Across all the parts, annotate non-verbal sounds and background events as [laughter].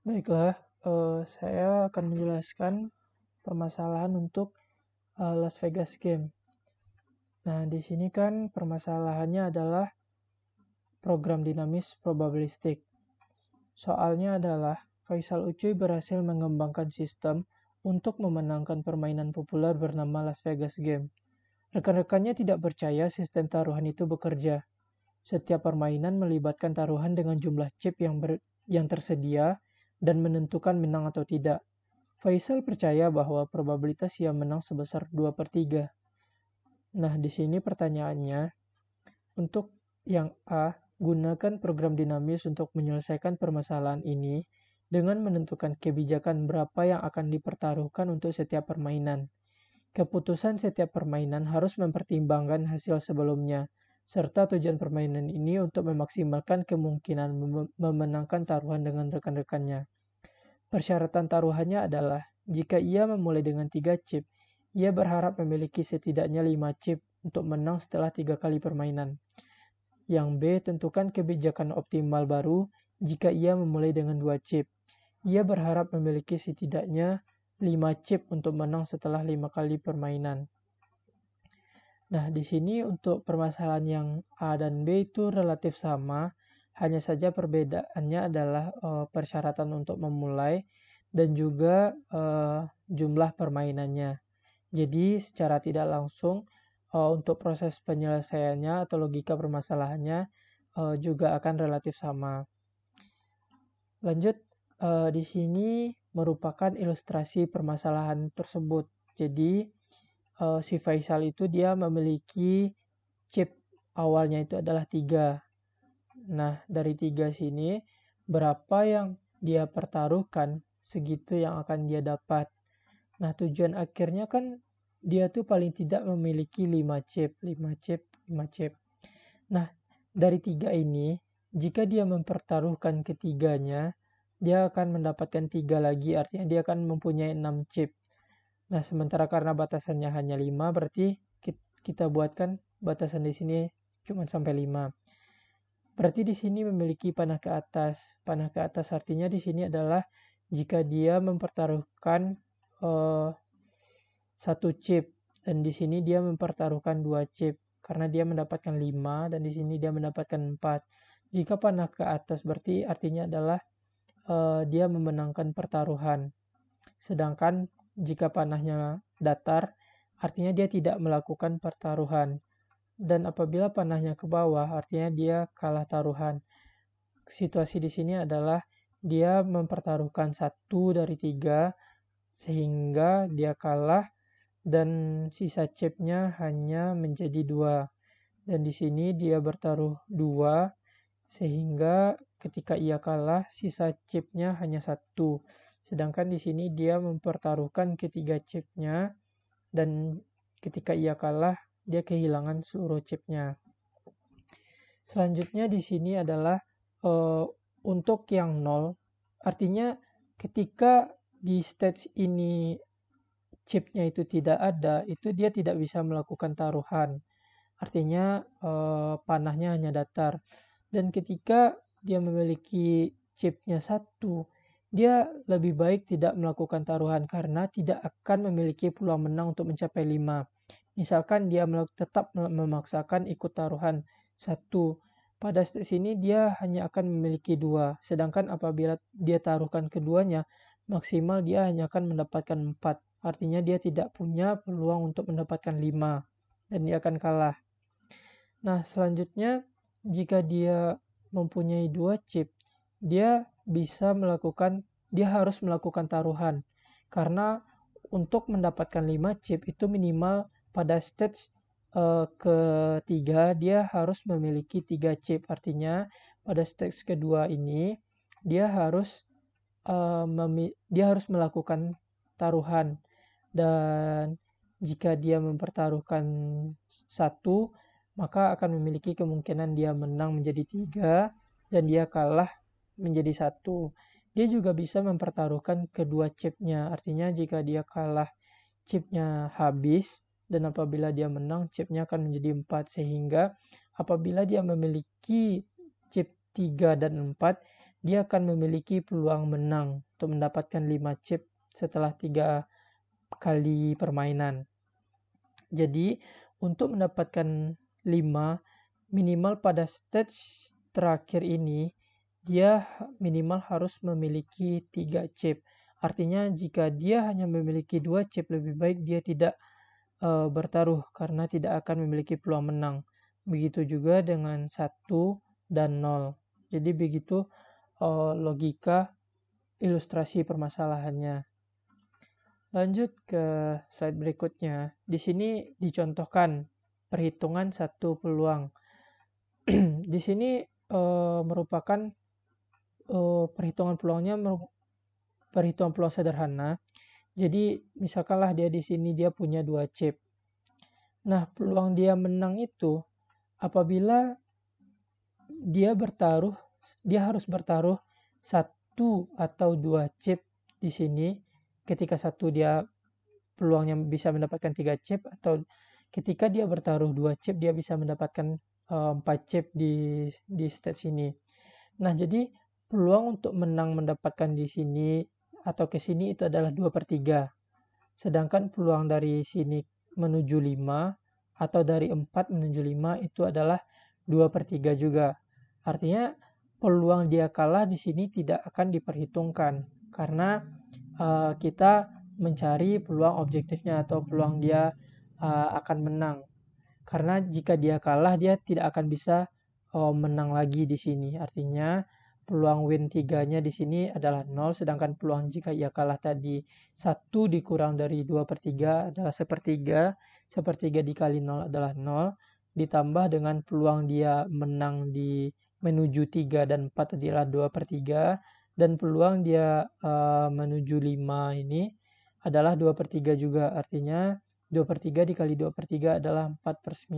Baiklah, uh, saya akan menjelaskan permasalahan untuk uh, Las Vegas Game. Nah, di sini kan permasalahannya adalah program dinamis probabilistik. Soalnya adalah Faisal Ucuy berhasil mengembangkan sistem untuk memenangkan permainan populer bernama Las Vegas Game. Rekan-rekannya tidak percaya sistem taruhan itu bekerja. Setiap permainan melibatkan taruhan dengan jumlah chip yang ber, yang tersedia dan menentukan menang atau tidak. Faisal percaya bahwa probabilitas ia menang sebesar 2 per 3. Nah, di sini pertanyaannya, untuk yang A, gunakan program dinamis untuk menyelesaikan permasalahan ini dengan menentukan kebijakan berapa yang akan dipertaruhkan untuk setiap permainan. Keputusan setiap permainan harus mempertimbangkan hasil sebelumnya, serta tujuan permainan ini untuk memaksimalkan kemungkinan mem memenangkan taruhan dengan rekan-rekannya. Persyaratan taruhannya adalah jika ia memulai dengan tiga chip, ia berharap memiliki setidaknya lima chip untuk menang setelah tiga kali permainan. Yang B, tentukan kebijakan optimal baru jika ia memulai dengan dua chip. Ia berharap memiliki setidaknya lima chip untuk menang setelah lima kali permainan. Nah, di sini untuk permasalahan yang A dan B itu relatif sama, hanya saja perbedaannya adalah uh, persyaratan untuk memulai dan juga uh, jumlah permainannya. Jadi secara tidak langsung uh, untuk proses penyelesaiannya atau logika permasalahannya uh, juga akan relatif sama. Lanjut uh, di sini merupakan ilustrasi permasalahan tersebut. Jadi uh, si Faisal itu dia memiliki chip awalnya itu adalah tiga Nah, dari tiga sini, berapa yang dia pertaruhkan, segitu yang akan dia dapat. Nah, tujuan akhirnya kan dia tuh paling tidak memiliki 5 chip, 5 chip, 5 chip. Nah, dari tiga ini, jika dia mempertaruhkan ketiganya, dia akan mendapatkan tiga lagi, artinya dia akan mempunyai 6 chip. Nah, sementara karena batasannya hanya 5, berarti kita buatkan batasan di sini cuma sampai 5. Berarti di sini memiliki panah ke atas. Panah ke atas artinya di sini adalah jika dia mempertaruhkan uh, satu chip dan di sini dia mempertaruhkan dua chip karena dia mendapatkan 5 dan di sini dia mendapatkan 4. Jika panah ke atas berarti artinya adalah uh, dia memenangkan pertaruhan. Sedangkan jika panahnya datar artinya dia tidak melakukan pertaruhan dan apabila panahnya ke bawah artinya dia kalah taruhan. Situasi di sini adalah dia mempertaruhkan satu dari tiga sehingga dia kalah dan sisa chipnya hanya menjadi dua. Dan di sini dia bertaruh dua sehingga ketika ia kalah sisa chipnya hanya satu. Sedangkan di sini dia mempertaruhkan ketiga chipnya dan ketika ia kalah dia kehilangan seluruh chipnya. Selanjutnya di sini adalah uh, untuk yang nol, artinya ketika di stage ini chipnya itu tidak ada, itu dia tidak bisa melakukan taruhan. Artinya uh, panahnya hanya datar. Dan ketika dia memiliki chipnya satu, dia lebih baik tidak melakukan taruhan karena tidak akan memiliki peluang menang untuk mencapai 5. Misalkan dia tetap memaksakan ikut taruhan satu. Pada sini dia hanya akan memiliki dua. Sedangkan apabila dia taruhkan keduanya, maksimal dia hanya akan mendapatkan empat. Artinya dia tidak punya peluang untuk mendapatkan lima. Dan dia akan kalah. Nah selanjutnya jika dia mempunyai dua chip, dia bisa melakukan, dia harus melakukan taruhan. Karena untuk mendapatkan 5 chip itu minimal pada stage uh, ketiga dia harus memiliki tiga chip artinya pada stage kedua ini dia harus uh, dia harus melakukan taruhan dan jika dia mempertaruhkan satu maka akan memiliki kemungkinan dia menang menjadi tiga dan dia kalah menjadi satu. Dia juga bisa mempertaruhkan kedua chipnya. Artinya jika dia kalah chipnya habis dan apabila dia menang chipnya akan menjadi 4 sehingga apabila dia memiliki chip 3 dan 4 dia akan memiliki peluang menang untuk mendapatkan 5 chip setelah tiga kali permainan. Jadi, untuk mendapatkan 5 minimal pada stage terakhir ini dia minimal harus memiliki tiga chip. Artinya jika dia hanya memiliki dua chip lebih baik dia tidak uh, bertaruh karena tidak akan memiliki peluang menang. Begitu juga dengan satu dan nol. Jadi begitu uh, logika ilustrasi permasalahannya. Lanjut ke slide berikutnya. Di sini dicontohkan perhitungan satu peluang. [clears throat] di sini uh, merupakan uh, perhitungan peluangnya perhitungan peluang sederhana. Jadi misalkanlah dia di sini dia punya dua chip. Nah peluang dia menang itu apabila dia bertaruh, dia harus bertaruh satu atau dua chip di sini. Ketika satu dia peluangnya bisa mendapatkan tiga chip atau ketika dia bertaruh dua chip dia bisa mendapatkan uh, chip di di stage ini. Nah, jadi peluang untuk menang mendapatkan di sini atau ke sini itu adalah 2 per 3. Sedangkan peluang dari sini menuju 5 atau dari 4 menuju 5 itu adalah 2 per 3 juga. Artinya peluang dia kalah di sini tidak akan diperhitungkan karena uh, kita mencari peluang objektifnya atau peluang dia uh, akan menang. Karena jika dia kalah dia tidak akan bisa uh, menang lagi di sini. Artinya peluang win 3-nya di sini adalah 0, sedangkan peluang jika ia kalah tadi 1 dikurang dari 2 per 3 adalah sepertiga, sepertiga dikali 0 adalah 0, ditambah dengan peluang dia menang di menuju 3 dan 4 adalah 2 per 3, dan peluang dia uh, menuju 5 ini adalah 2 per 3 juga, artinya 2 per 3 dikali 2 per 3 adalah 4 per 9.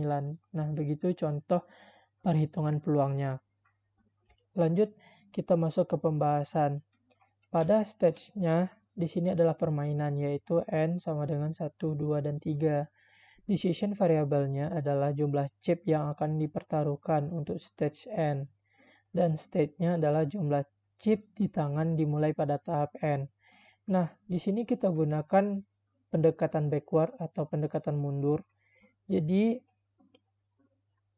Nah, begitu contoh perhitungan peluangnya. Lanjut, kita masuk ke pembahasan. Pada stage-nya, di sini adalah permainan, yaitu n sama dengan 1, 2, dan 3. Decision variabelnya adalah jumlah chip yang akan dipertaruhkan untuk stage n. Dan state-nya adalah jumlah chip di tangan dimulai pada tahap n. Nah, di sini kita gunakan pendekatan backward atau pendekatan mundur. Jadi,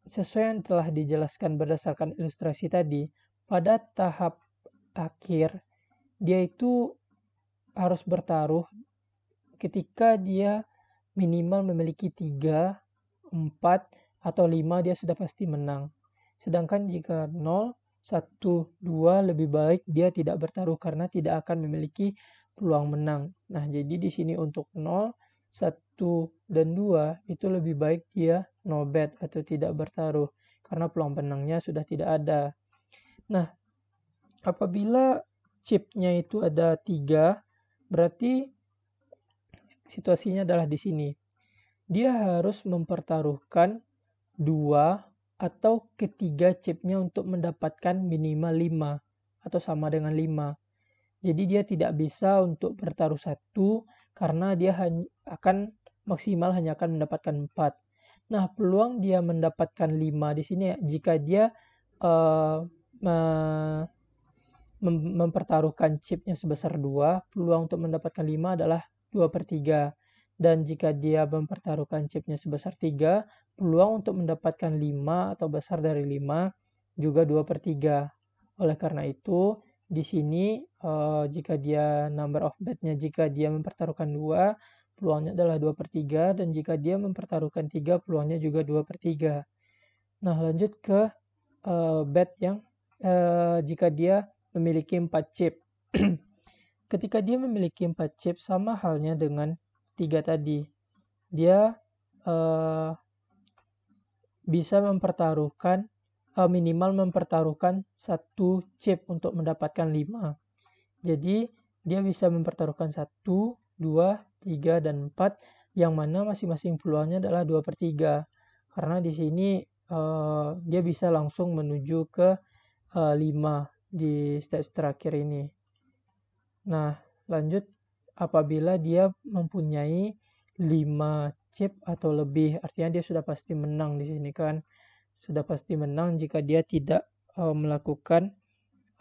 sesuai yang telah dijelaskan berdasarkan ilustrasi tadi, pada tahap akhir dia itu harus bertaruh ketika dia minimal memiliki 3, 4, atau 5 dia sudah pasti menang. Sedangkan jika 0, 1, 2 lebih baik dia tidak bertaruh karena tidak akan memiliki peluang menang. Nah, jadi di sini untuk 0, 1, dan 2 itu lebih baik dia no bet atau tidak bertaruh karena peluang menangnya sudah tidak ada. Nah, apabila chipnya itu ada tiga, berarti situasinya adalah di sini. Dia harus mempertaruhkan dua atau ketiga chipnya untuk mendapatkan minimal 5 atau sama dengan 5. Jadi dia tidak bisa untuk bertaruh satu karena dia akan maksimal hanya akan mendapatkan 4. Nah, peluang dia mendapatkan 5 di sini jika dia uh, mem mempertaruhkan chipnya sebesar 2, peluang untuk mendapatkan 5 adalah 2 per 3. Dan jika dia mempertaruhkan chipnya sebesar 3, peluang untuk mendapatkan 5 atau besar dari 5 juga 2 per 3. Oleh karena itu, di sini uh, jika dia number of bet-nya jika dia mempertaruhkan 2, peluangnya adalah 2 per 3. Dan jika dia mempertaruhkan 3, peluangnya juga 2 per 3. Nah, lanjut ke uh, bet yang uh, jika dia memiliki 4 chip. [clears throat] Ketika dia memiliki 4 chip sama halnya dengan tiga tadi. Dia uh, bisa mempertaruhkan uh, minimal mempertaruhkan satu chip untuk mendapatkan 5. Jadi dia bisa mempertaruhkan 1, 2, 3, dan 4 yang mana masing-masing peluangnya adalah 2 per 3. Karena di sini uh, dia bisa langsung menuju ke uh, 5 di stage terakhir ini. Nah, lanjut apabila dia mempunyai 5 chip atau lebih, artinya dia sudah pasti menang di sini kan. Sudah pasti menang jika dia tidak uh, melakukan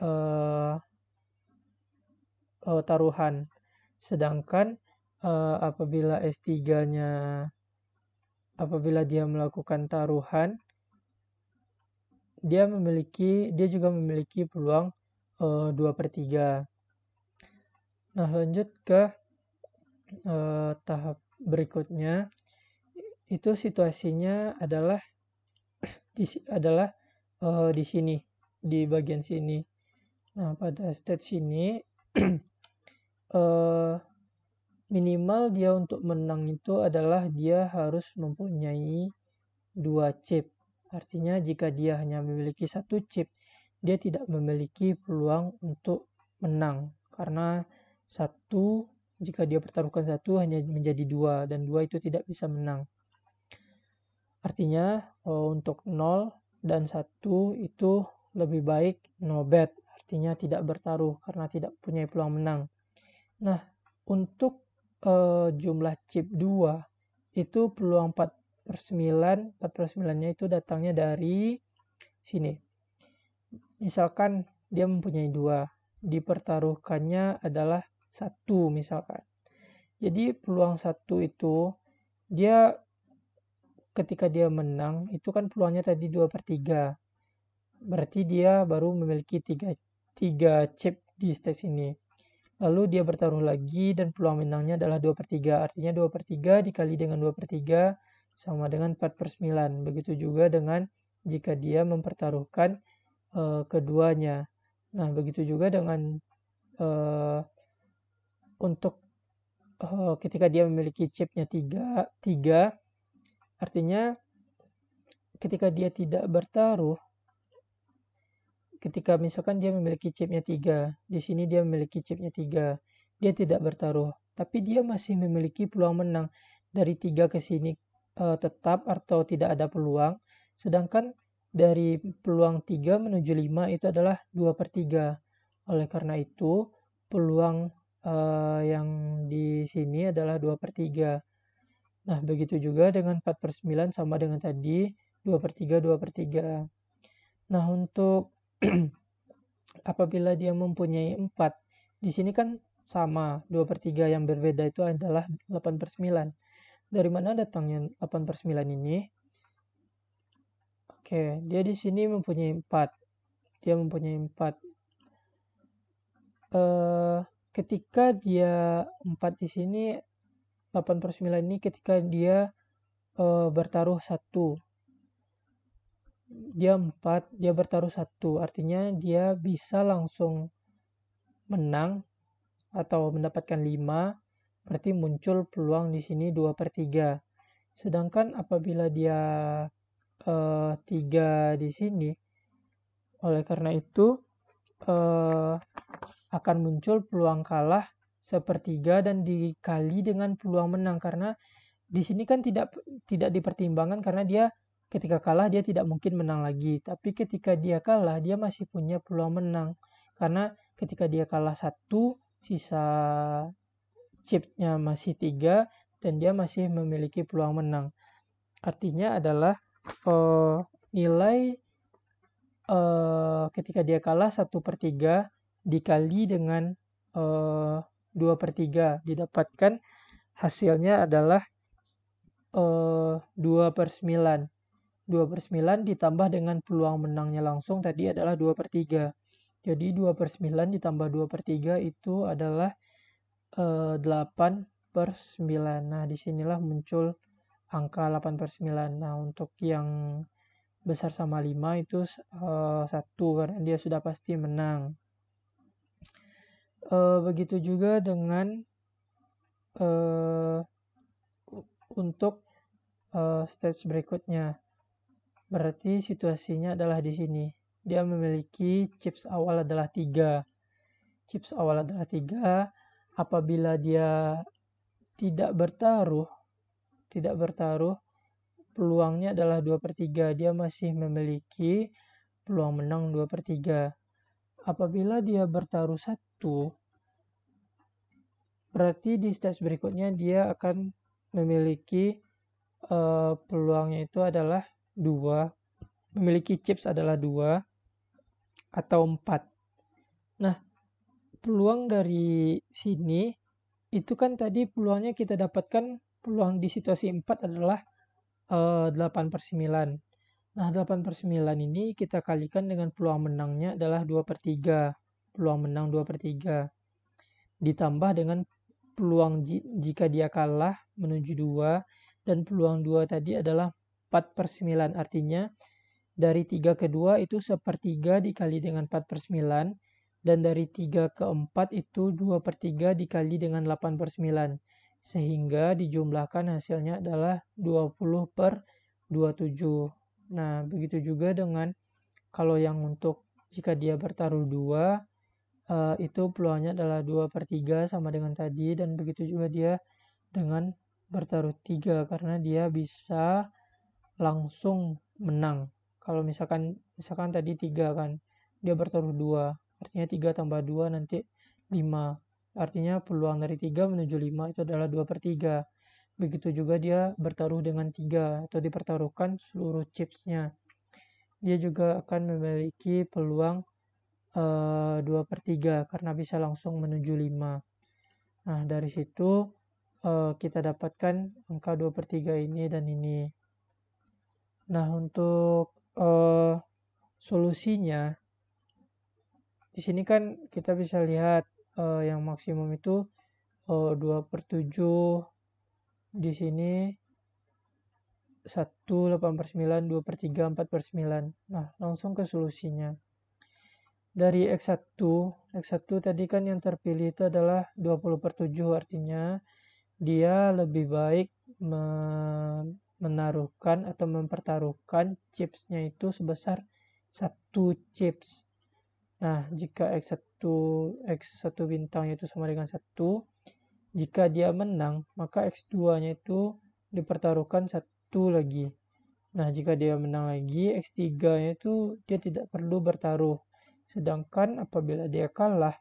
uh, uh, taruhan. Sedangkan uh, apabila S3-nya apabila dia melakukan taruhan dia memiliki dia juga memiliki peluang uh, 2 per 3 nah lanjut ke uh, tahap berikutnya. Itu situasinya adalah di, adalah uh, di sini di bagian sini. Nah pada stage sini uh, [clears throat] minimal dia untuk menang itu adalah dia harus mempunyai dua chip. Artinya jika dia hanya memiliki satu chip, dia tidak memiliki peluang untuk menang karena satu jika dia pertaruhkan satu hanya menjadi dua dan dua itu tidak bisa menang. Artinya oh, untuk nol dan satu itu lebih baik no bet, artinya tidak bertaruh karena tidak punya peluang menang. Nah, untuk uh, jumlah chip 2 itu peluang 4 per 9 4 per 9 nya itu datangnya dari sini. Misalkan dia mempunyai dua dipertaruhkannya adalah satu misalkan. Jadi peluang satu itu dia ketika dia menang itu kan peluangnya tadi 2 per 3 berarti dia baru memiliki 3, 3 chip di stage ini. Lalu dia bertaruh lagi dan peluang menangnya adalah 2 per 3. Artinya 2 per 3 dikali dengan 2 per 3 sama dengan 4 per 9. Begitu juga dengan jika dia mempertaruhkan uh, keduanya. Nah, begitu juga dengan uh, untuk uh, ketika dia memiliki chipnya 3, 3 artinya ketika dia tidak bertaruh ketika misalkan dia memiliki chipnya tiga, di sini dia memiliki chipnya tiga, dia tidak bertaruh, tapi dia masih memiliki peluang menang dari tiga ke sini uh, tetap atau tidak ada peluang, sedangkan dari peluang tiga menuju lima itu adalah dua per tiga. Oleh karena itu, peluang uh, yang di sini adalah dua per tiga. Nah, begitu juga dengan 4 per 9 sama dengan tadi 2 per 3, 2 per 3. Nah, untuk [clears throat] apabila dia mempunyai 4 di sini kan sama 2 per 3 yang berbeda itu adalah 8 per 9 dari mana datangnya 8 per 9 ini? Oke dia di sini mempunyai 4 dia mempunyai 4 uh, ketika dia 4 di sini 8 per 9 ini ketika dia uh, bertaruh satu. Dia empat dia bertaruh satu. Artinya dia bisa langsung menang atau mendapatkan lima berarti muncul peluang di sini dua per tiga. Sedangkan apabila dia uh, tiga di sini oleh karena itu uh, akan muncul peluang kalah sepertiga dan dikali dengan peluang menang. Karena di sini kan tidak tidak dipertimbangkan karena dia ketika kalah dia tidak mungkin menang lagi. Tapi ketika dia kalah dia masih punya peluang menang. Karena ketika dia kalah satu sisa chipnya masih tiga dan dia masih memiliki peluang menang. Artinya adalah uh, nilai uh, ketika dia kalah satu per tiga dikali dengan uh, dua per tiga. Didapatkan hasilnya adalah uh, 2 per 9 2 per 9 ditambah dengan peluang menangnya langsung tadi adalah 2 per 3. Jadi 2 per 9 ditambah 2 per 3 itu adalah eh, 8 per 9. Nah di sinilah muncul angka 8 per 9. Nah untuk yang besar sama 5 itu uh, eh, 1 karena dia sudah pasti menang. Uh, begitu juga dengan uh, untuk uh, stage berikutnya. Berarti situasinya adalah di sini. Dia memiliki chips awal adalah tiga. Chips awal adalah tiga. Apabila dia tidak bertaruh, tidak bertaruh, peluangnya adalah 2 per 3. Dia masih memiliki peluang menang 2 per 3. Apabila dia bertaruh satu, berarti di stage berikutnya dia akan memiliki uh, peluangnya itu adalah dua, memiliki chips adalah dua atau empat. Nah, peluang dari sini itu kan tadi peluangnya kita dapatkan peluang di situasi 4 adalah uh, eh, 8 per 9. Nah 8 per 9 ini kita kalikan dengan peluang menangnya adalah 2 per 3. Peluang menang 2 per 3. Ditambah dengan peluang jika dia kalah menuju 2 dan peluang 2 tadi adalah 4 per 9 artinya dari 3 ke 2 itu sepertiga dikali dengan 4 per 9 dan dari 3 ke 4 itu 2 per 3 dikali dengan 8 per 9 sehingga dijumlahkan hasilnya adalah 20 per 27 nah begitu juga dengan kalau yang untuk jika dia bertaruh 2 uh, eh, itu peluangnya adalah 2 per 3 sama dengan tadi. Dan begitu juga dia dengan bertaruh 3 karena dia bisa langsung menang. Kalau misalkan misalkan tadi 3 kan dia bertaruh 2 artinya 3 tambah 2 nanti 5 artinya peluang dari 3 menuju 5 itu adalah 2 per 3 begitu juga dia bertaruh dengan 3 atau dipertaruhkan seluruh chipsnya. Dia juga akan memiliki peluang uh, eh, 2 per 3 karena bisa langsung menuju 5 nah dari situ uh, kita dapatkan angka 2 per 3 ini dan ini. Nah untuk uh, solusinya di sini kan kita bisa lihat uh, yang maksimum itu uh, 2 per 7 di sini 1, 8 per 9, 2 per 3, 4 per 9 nah langsung ke solusinya. Dari X1 X1 tadi kan yang terpilih itu adalah 20 per 7 artinya dia lebih baik menaruhkan atau mempertaruhkan chipsnya itu sebesar satu chips. Nah, jika X1 X1 bintang itu sama dengan satu, jika dia menang, maka X2-nya itu dipertaruhkan satu lagi. Nah, jika dia menang lagi, X3-nya itu dia tidak perlu bertaruh. Sedangkan apabila dia kalah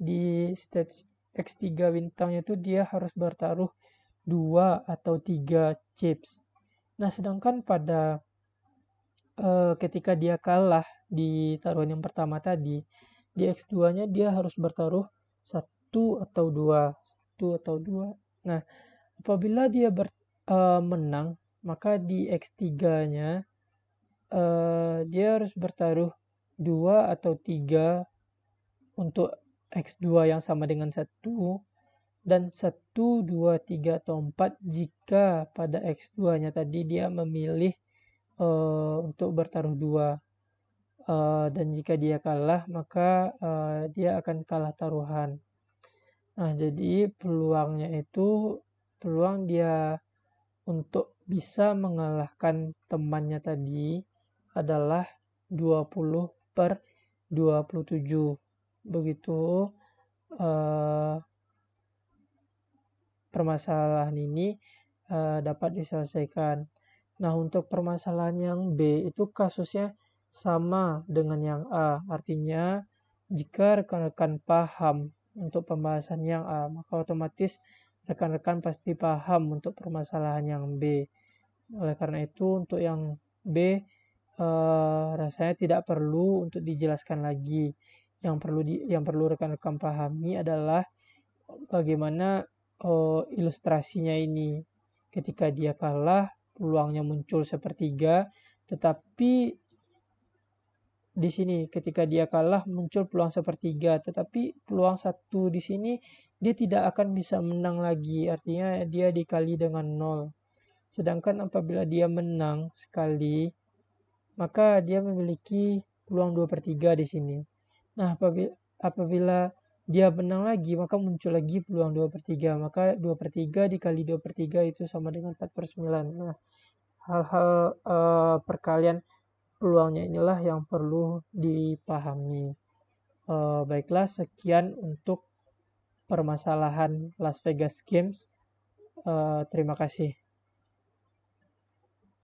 di stage X3 bintangnya itu dia harus bertaruh dua atau tiga chips. Nah, sedangkan pada uh, ketika dia kalah di taruhan yang pertama tadi, di X2-nya dia harus bertaruh satu atau dua, satu atau dua. Nah, apabila dia ber, uh, menang, maka di X3-nya uh, eh, dia harus bertaruh dua atau tiga untuk X2 yang sama dengan satu dan 1, 2, 3, atau 4 jika pada X2-nya tadi dia memilih uh, untuk bertaruh 2. Eh, dan jika dia kalah, maka uh, dia akan kalah taruhan. Nah, jadi peluangnya itu peluang dia untuk bisa mengalahkan temannya tadi adalah 20 per 27. Begitu uh, permasalahan ini uh, dapat diselesaikan. Nah, untuk permasalahan yang B itu kasusnya sama dengan yang A. Artinya, jika rekan-rekan paham untuk pembahasan yang A, maka otomatis rekan-rekan pasti paham untuk permasalahan yang B. Oleh karena itu, untuk yang B uh, rasanya tidak perlu untuk dijelaskan lagi. Yang perlu di, yang perlu rekan-rekan pahami adalah bagaimana uh, ilustrasinya ini. Ketika dia kalah, peluangnya muncul sepertiga, tetapi di sini. Ketika dia kalah muncul peluang sepertiga, tetapi peluang satu di sini dia tidak akan bisa menang lagi, artinya dia dikali dengan nol. Sedangkan apabila dia menang sekali, maka dia memiliki peluang 2 per 3 di sini. Nah, apabila, apabila dia menang lagi maka muncul lagi peluang 2 per 3 maka 2 per 3 dikali 2 per 3 itu sama dengan 4 per 9 nah hal-hal uh, perkalian peluangnya inilah yang perlu dipahami. Uh, baiklah sekian untuk permasalahan Las Vegas Games. Uh, terima kasih